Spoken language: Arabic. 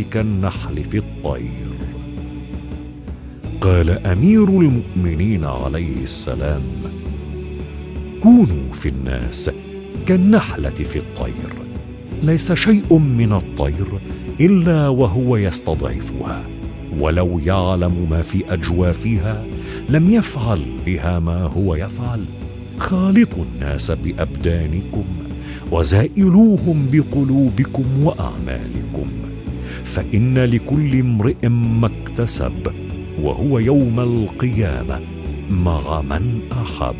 كالنحل في الطير. قال أمير المؤمنين عليه السلام كونوا في الناس كالنحلة في الطير. ليس شيء من الطير إلا وهو يستضعفها. ولو يعلم ما في أجوافها لم يفعل بها ما هو يفعل. خالطوا الناس بأبدانكم وزائلوهم بقلوبكم وأعمالكم. فإن لكل امرئ ما اكتسب وهو يوم القيامة مع من أحب.